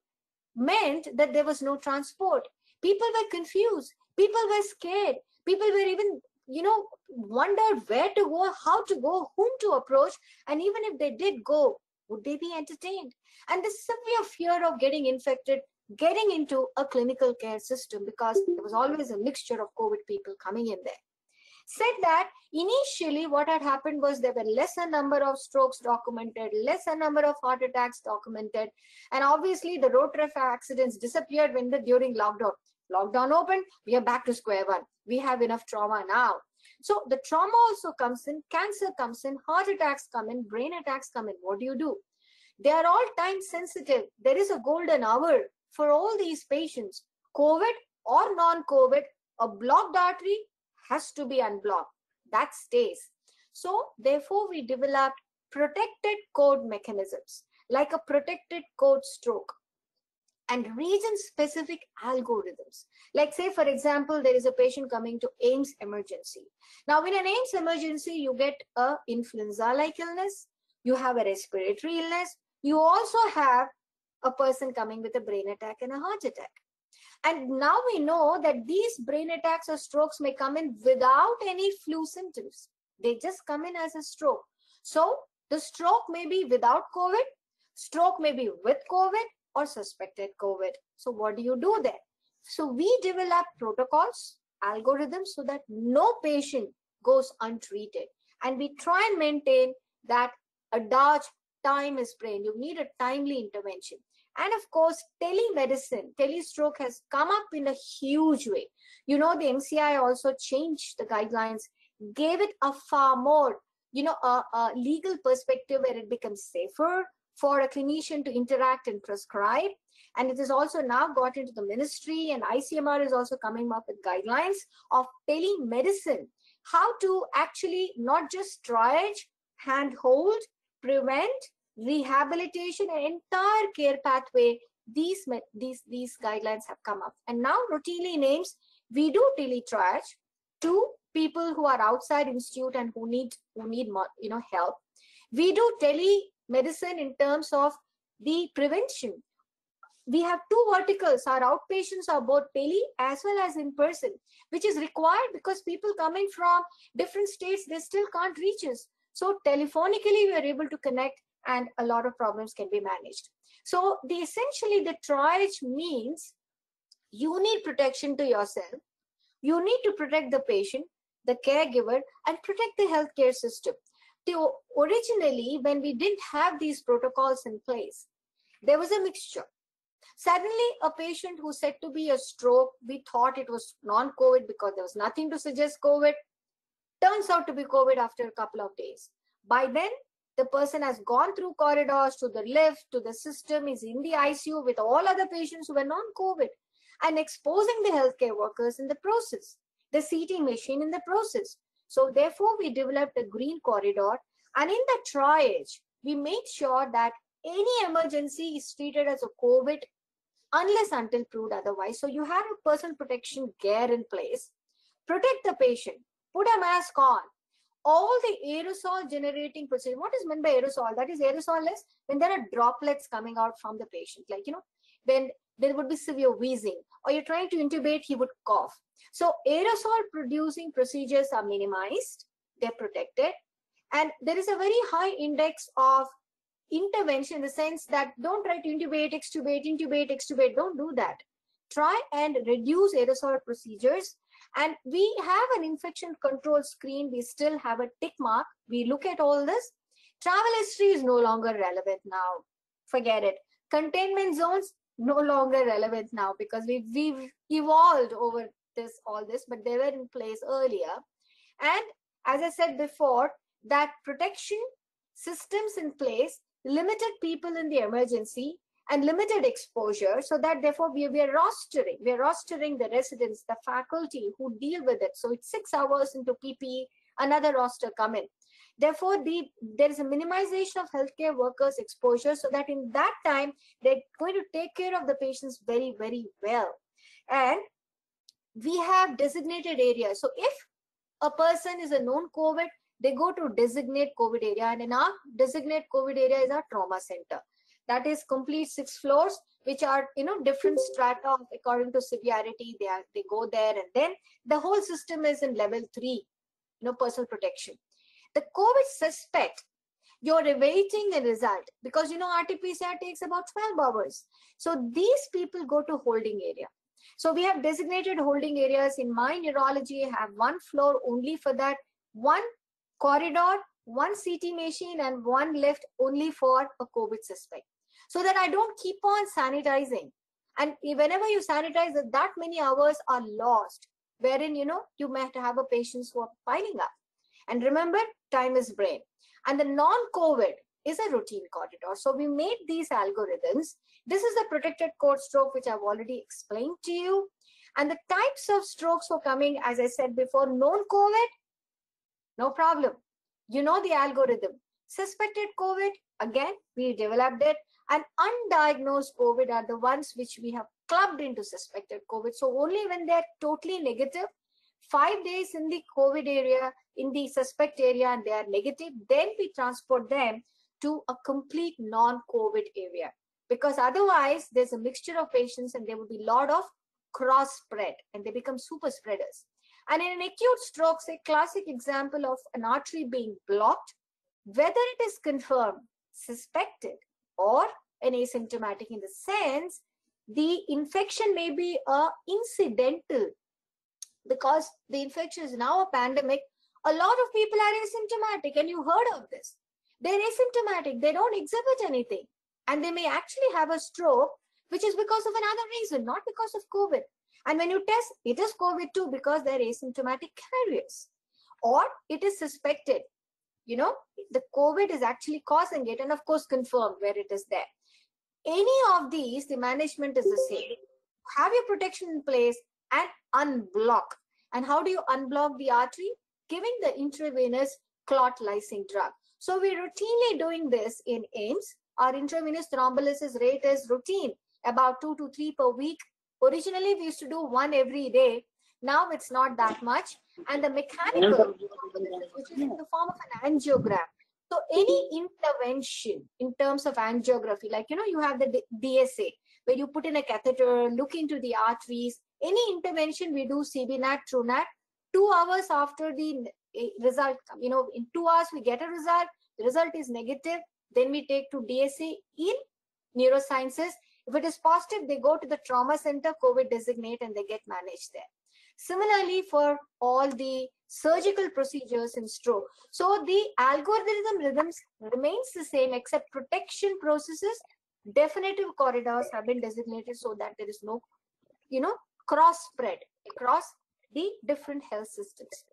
meant that there was no transport. People were confused. People were scared. People were even, you know, wondered where to go, how to go, whom to approach. And even if they did go, would they be entertained? And the severe fear of getting infected, getting into a clinical care system because there was always a mixture of COVID people coming in there said that initially what had happened was there were lesser number of strokes documented, lesser number of heart attacks documented, and obviously the road traffic accidents disappeared when the during lockdown. Lockdown opened, we are back to square one. We have enough trauma now. So the trauma also comes in, cancer comes in, heart attacks come in, brain attacks come in. What do you do? They are all time sensitive. There is a golden hour for all these patients, COVID or non-COVID, a blocked artery has to be unblocked. That stays. So therefore, we developed protected code mechanisms like a protected code stroke and region specific algorithms. Like say, for example, there is a patient coming to AIIMS emergency. Now in an AIIMS emergency, you get a influenza-like illness, you have a respiratory illness, you also have a person coming with a brain attack and a heart attack. And now we know that these brain attacks or strokes may come in without any flu symptoms. They just come in as a stroke. So the stroke may be without COVID, stroke may be with COVID or suspected COVID. So what do you do there? So we develop protocols, algorithms so that no patient goes untreated. And we try and maintain that a Dodge time is brain. You need a timely intervention. And of course, telemedicine, telestroke has come up in a huge way. You know, the MCI also changed the guidelines, gave it a far more, you know, a, a legal perspective where it becomes safer for a clinician to interact and prescribe. And it has also now got into the ministry and ICMR is also coming up with guidelines of telemedicine, how to actually not just triage, handhold, prevent, rehabilitation and entire care pathway these these these guidelines have come up and now routinely names we do teletriage to people who are outside institute and who need who need more, you know help we do telemedicine in terms of the prevention we have two verticals. Our outpatients are both tele as well as in person, which is required because people coming from different states, they still can't reach us. So telephonically, we are able to connect and a lot of problems can be managed. So the essentially the triage means you need protection to yourself. You need to protect the patient, the caregiver, and protect the healthcare system. The, originally, when we didn't have these protocols in place, there was a mixture. Suddenly, a patient who said to be a stroke, we thought it was non-COVID because there was nothing to suggest COVID, turns out to be COVID after a couple of days. By then, the person has gone through corridors to the lift, to the system, is in the ICU with all other patients who were non-COVID and exposing the healthcare workers in the process, the CT machine in the process. So therefore, we developed a green corridor and in the triage, we made sure that any emergency is treated as a COVID unless until proved otherwise. So you have a personal protection gear in place, protect the patient, put a mask on, all the aerosol generating procedure. What is meant by aerosol? That is aerosol is when there are droplets coming out from the patient, like, you know, when there would be severe wheezing or you're trying to intubate, he would cough. So aerosol producing procedures are minimized, they're protected. And there is a very high index of intervention in the sense that don't try to intubate, extubate, intubate, extubate. Don't do that. Try and reduce aerosol procedures. And we have an infection control screen. We still have a tick mark. We look at all this. Travel history is no longer relevant now. Forget it. Containment zones, no longer relevant now because we've, we've evolved over this all this, but they were in place earlier. And as I said before, that protection systems in place limited people in the emergency and limited exposure so that therefore we, we are rostering we are rostering the residents the faculty who deal with it so it's six hours into ppe another roster come in therefore the there is a minimization of healthcare workers exposure so that in that time they're going to take care of the patients very very well and we have designated areas so if a person is a known covid they go to designate COVID area. And in our designate COVID area is our trauma center. That is complete six floors, which are, you know, different strata according to severity. They are, they go there and then the whole system is in level three, you know, personal protection. The COVID suspect, you're awaiting the result because, you know, RT-PCR takes about 12 hours. So these people go to holding area. So we have designated holding areas in my neurology, have one floor only for that, one corridor, one CT machine and one lift only for a COVID suspect. So that I don't keep on sanitizing. And whenever you sanitize, that many hours are lost, wherein, you know, you might have a patients who are piling up. And remember, time is brain. And the non-COVID is a routine corridor. So we made these algorithms. This is the protected code stroke, which I've already explained to you. And the types of strokes were coming, as I said before, known COVID, no problem. You know the algorithm. Suspected COVID, again, we developed it. And undiagnosed COVID are the ones which we have clubbed into suspected COVID. So only when they're totally negative, five days in the COVID area, in the suspect area, and they are negative, then we transport them to a complete non-COVID area. Because otherwise, there's a mixture of patients and there will be a lot of cross spread and they become super spreaders. And in an acute stroke, say classic example of an artery being blocked, whether it is confirmed, suspected, or an asymptomatic in the sense, the infection may be a incidental because the infection is now a pandemic. A lot of people are asymptomatic, and you heard of this. They're asymptomatic, they don't exhibit anything, and they may actually have a stroke, which is because of another reason, not because of COVID. And when you test, it is COVID too because they're asymptomatic carriers. Or it is suspected, you know, the COVID is actually causing it and of course confirmed where it is there. Any of these, the management is the same. Have your protection in place and unblock. And how do you unblock the artery? Giving the intravenous clot lysing drug. So we're routinely doing this in AIIMS. Our intravenous thrombolysis rate is routine, about two to three per week Originally, we used to do one every day. Now it's not that much. And the mechanical, which is in the form of an angiogram. So any intervention in terms of angiography, like, you know, you have the DSA. where you put in a catheter, look into the arteries. Any intervention we do CBNAAT, TrueNAT, two hours after the eh, result, you know, in two hours we get a result. The result is negative. Then we take to DSA in neurosciences. If it is positive, they go to the trauma center, COVID designate, and they get managed there. Similarly, for all the surgical procedures in stroke. So the algorithm rhythms remains the same except protection processes, definitive corridors have been designated so that there is no, you know, cross spread across the different health systems.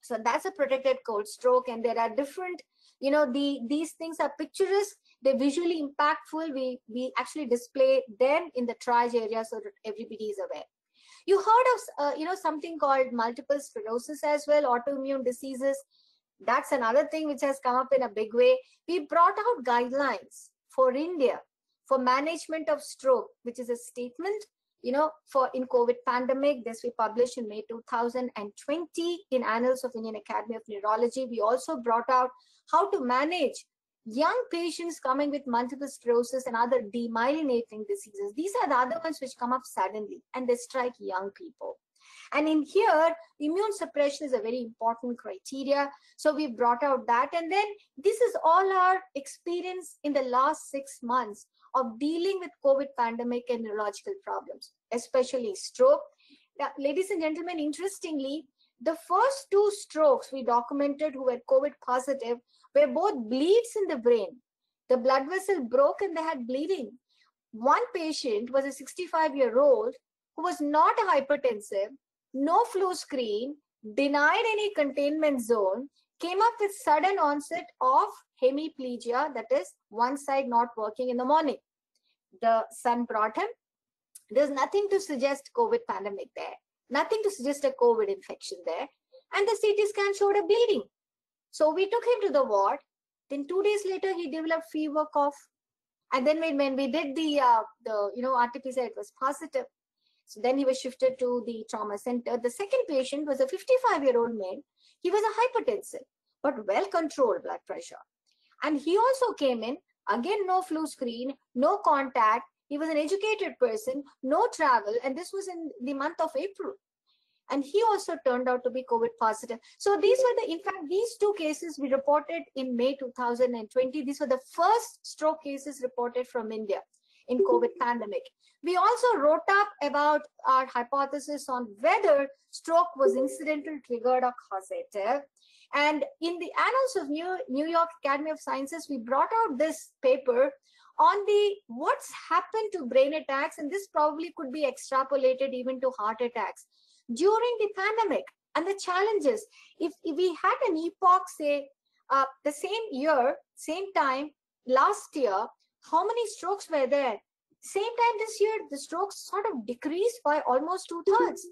So that's a protected code stroke and there are different, you know, the these things are picturesque, they're visually impactful. We, we actually display them in the triage area so that everybody is aware. You heard of, uh, you know, something called multiple sclerosis as well, autoimmune diseases. That's another thing which has come up in a big way. We brought out guidelines for India for management of stroke, which is a statement, you know, for in COVID pandemic. This we published in May 2020 in Annals of Indian Academy of Neurology. We also brought out how to manage young patients coming with multiple sclerosis and other demyelinating diseases. These are the other ones which come up suddenly and they strike young people. And in here, immune suppression is a very important criteria. So we brought out that. And then this is all our experience in the last six months of dealing with COVID pandemic and neurological problems, especially stroke. Now, ladies and gentlemen, interestingly, the first two strokes we documented who were COVID positive were both bleeds in the brain. The blood vessel broke and they had bleeding. One patient was a 65 year old who was not a hypertensive, no flu screen, denied any containment zone, came up with sudden onset of hemiplegia, that is one side not working in the morning. The son brought him. There's nothing to suggest COVID pandemic there, nothing to suggest a COVID infection there. And the CT scan showed a bleeding. So we took him to the ward. Then two days later, he developed fever, cough. And then when, when we did the, uh, the you know, RT-PCR, it was positive. So then he was shifted to the trauma center. The second patient was a 55-year-old man. He was a hypertensive, but well-controlled blood pressure. And he also came in, again, no flu screen, no contact. He was an educated person, no travel. And this was in the month of April and he also turned out to be COVID positive. So these were the, in fact, these two cases we reported in May 2020. These were the first stroke cases reported from India in COVID pandemic. We also wrote up about our hypothesis on whether stroke was incidental, triggered, or causative. And in the Annals of New, New York Academy of Sciences, we brought out this paper on the what's happened to brain attacks, and this probably could be extrapolated even to heart attacks during the pandemic and the challenges. If, if we had an epoch, say, uh, the same year, same time, last year, how many strokes were there? Same time this year, the strokes sort of decreased by almost two thirds.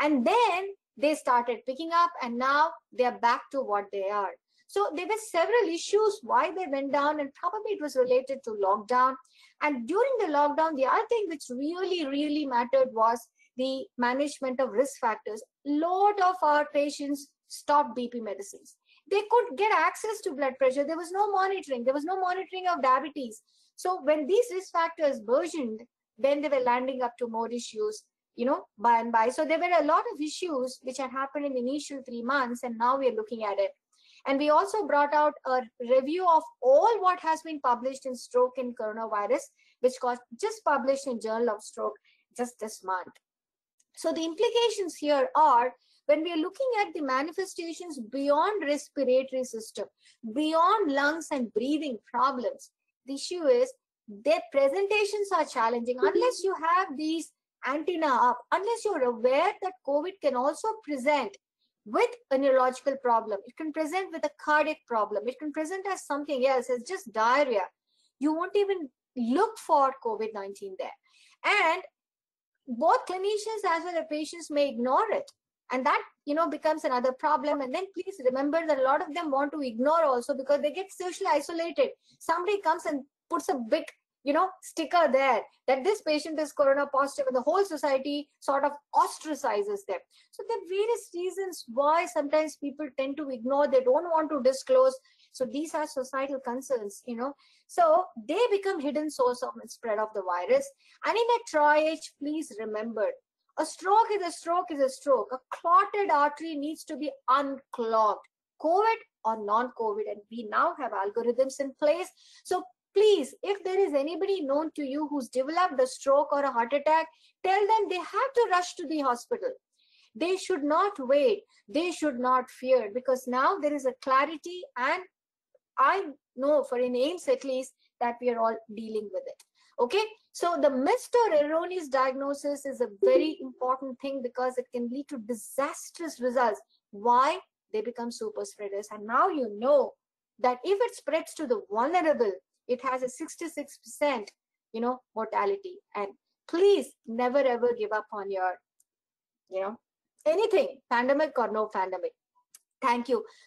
And then they started picking up, and now they're back to what they are. So there were several issues why they went down, and probably it was related to lockdown. And during the lockdown, the other thing which really, really mattered was the management of risk factors, a lot of our patients stopped BP medicines. They could get access to blood pressure. There was no monitoring. There was no monitoring of diabetes. So when these risk factors burgeoned, then they were landing up to more issues, you know, by and by. So there were a lot of issues which had happened in the initial three months, and now we are looking at it. And we also brought out a review of all what has been published in stroke and coronavirus, which got just published in Journal of Stroke just this month. So the implications here are when we are looking at the manifestations beyond respiratory system, beyond lungs and breathing problems, the issue is their presentations are challenging unless you have these antenna up, unless you're aware that COVID can also present with a neurological problem. It can present with a cardiac problem. It can present as something else, as just diarrhea. You won't even look for COVID-19 there. And both clinicians as well as patients may ignore it. And that you know becomes another problem. And then please remember that a lot of them want to ignore also because they get socially isolated. Somebody comes and puts a big you know sticker there that this patient is corona positive and the whole society sort of ostracizes them. So there are various reasons why sometimes people tend to ignore. They don't want to disclose So these are societal concerns, you know. So they become hidden source of spread of the virus. And in a triage, please remember, a stroke is a stroke is a stroke. A clotted artery needs to be unclogged. COVID or non-COVID, and we now have algorithms in place. So please, if there is anybody known to you who's developed a stroke or a heart attack, tell them they have to rush to the hospital. They should not wait. They should not fear because now there is a clarity and I know for in AIIMS at least that we are all dealing with it. Okay, so the missed or erroneous diagnosis is a very important thing because it can lead to disastrous results. Why? They become super spreaders. And now you know that if it spreads to the vulnerable, it has a 66% you know mortality and please never ever give up on your you know anything pandemic or no pandemic thank you